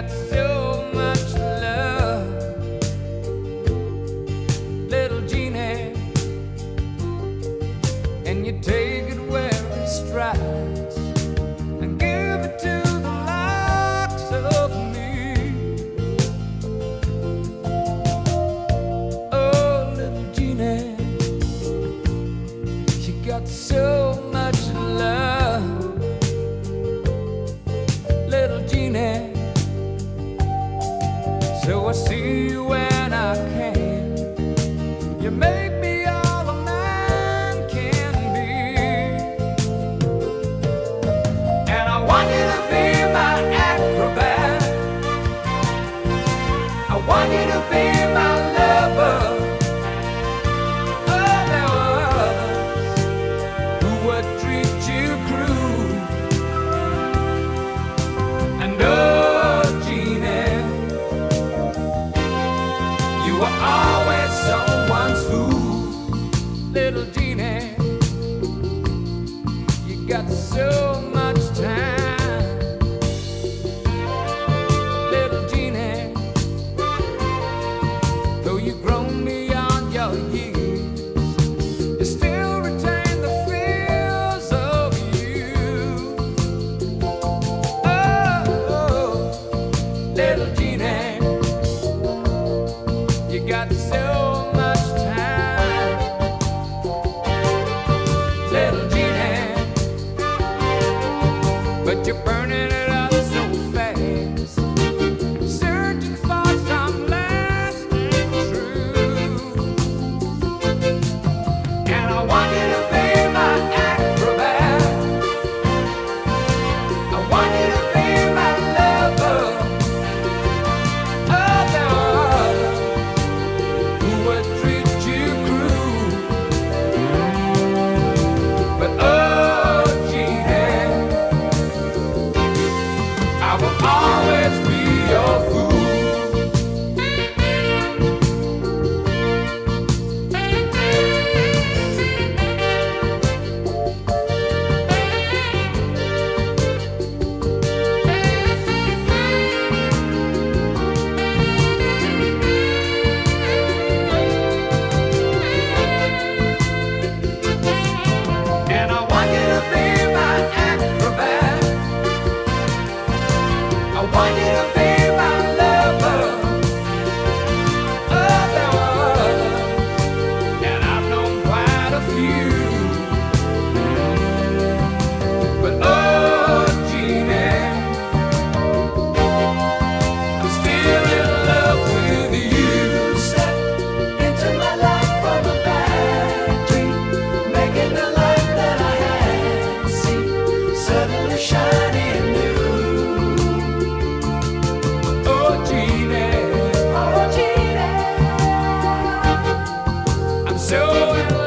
got so much love, little and you take it where it strikes and give it to the likes of me. Oh, little you got so much love. You were always someone's fool, little Jeannie. You got so But you're burning it up. so